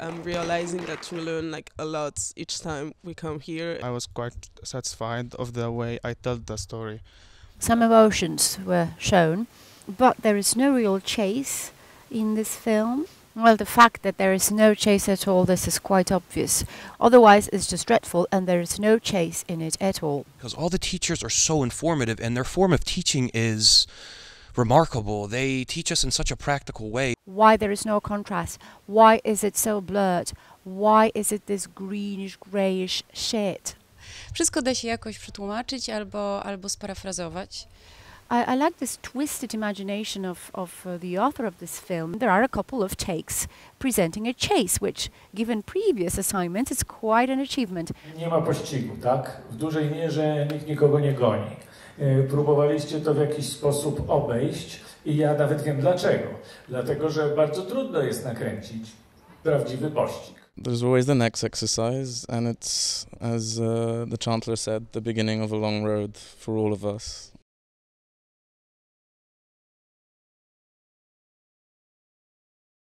I'm realizing that we learn like a lot each time we come here. I was quite satisfied of the way I told the story. Some emotions were shown, but there is no real chase in this film. Well, the fact that there is no chase at all, this is quite obvious. Otherwise, it's just dreadful, and there is no chase in it at all. because all the teachers are so informative and their form of teaching is remarkable. They teach us in such a practical way. Why there is no contrast? Why is it so blurred? Why is it this greenish, grayish shade? Wszystko da się jakoś przetłumaczyć albo, albo sparafrazować. I, I like this twisted imagination of, of uh, the author of this film. There are a couple of takes presenting a chase, which, given previous assignments, is quite an achievement. Nie ma pościgu, tak? W dużej mierze nikt nikogo nie goni. E, Próbowaliście to w jakiś sposób obejść i ja nawet wiem dlaczego. Dlatego, że bardzo trudno jest nakręcić prawdziwy pościg. There's always the next exercise, and it's, as uh, the Chancellor said, the beginning of a long road for all of us.